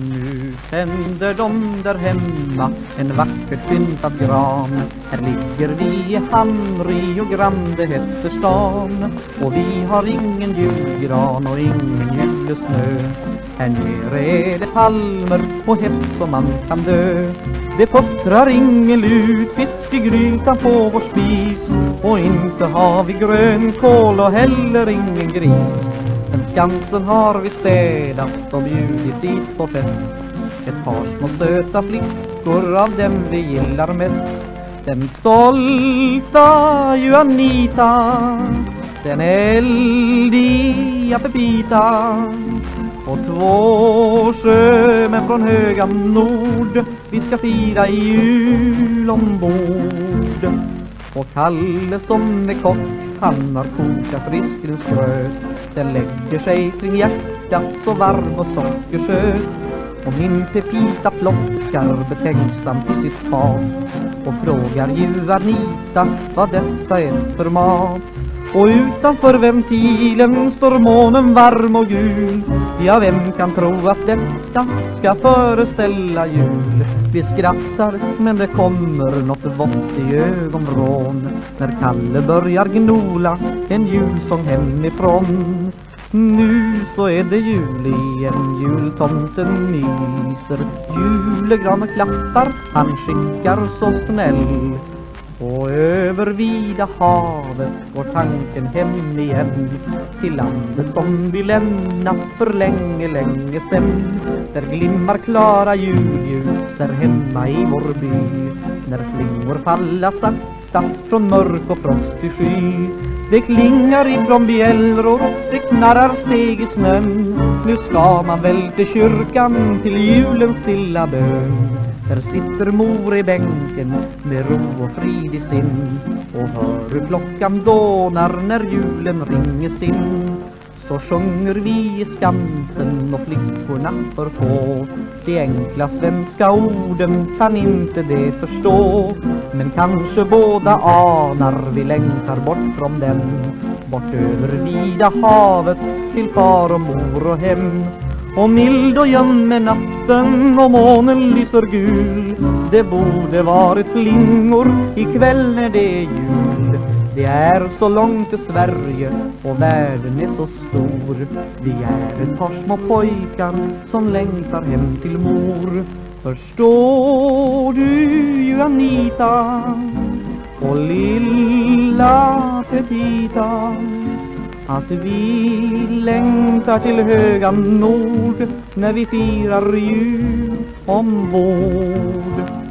Nu tänder de där hemma en vackert pyntad gran. Här ligger vi i Hamri och Grande heter stan Och vi har ingen julgran och ingen julesnö. Här nere är det palmer och hett som man kan dö. Det puttrar ingen lut fisk i grytan på vår spis. Och inte har vi grönkål och heller ingen gris. Skansen har vi städat och bjudit dit på fest. Ett par små söta flickor av dem vi gillar mest. Den stolta Juanita Den eldiga Pepita och två sjömän från höga nord Vi ska fira jul ombord. Och Kalle som är kock Han har kokat risgrynsgröt den lägger sig kring hjärtat så varm och sockersöt Och min Pepita plockar betänksamt i sitt fat Och frågar ju Anita vad detta är för mat och utanför ventilen står månen varm och gul. Ja, vem kan tro att detta ska föreställa jul? Vi skrattar, men det kommer något vått i ögonvrån. När Kalle börjar gnola en julsång hemifrån. Nu så är det jul igen, jultomten myser Julegranen klappar, han skickar så snäll och över vida havet går tanken hem igen. Till landet som vi lämnat för länge, länge sen Där glimmar klara julljus där hemma i vår by. När flingor falla sakta från mörk och frostig sky. Det klingar ifrån bjällror, det knarrar steg i snön. Nu ska man väl till kyrkan till julens stilla bön där sitter mor i bänken med ro och frid i sin. Och hör hur klockan dånar när julen ringer sin. Så sjunger vi i Skansen och flickorna för få. De enkla svenska orden kan inte de förstå. Men kanske båda anar vi längtar bort från dem Bort över vida havet till far och mor och hem och mild och ljum är natten och månen lyser gul. Det borde varit flingor ikväll när det är jul. Det är så långt till Sverige och världen är så stor. Vi är ett par små pojkar som längtar hem till mor. Förstår du ju Anita och lilla Petita? Att vi längtar till höga nord när vi firar jul ombord.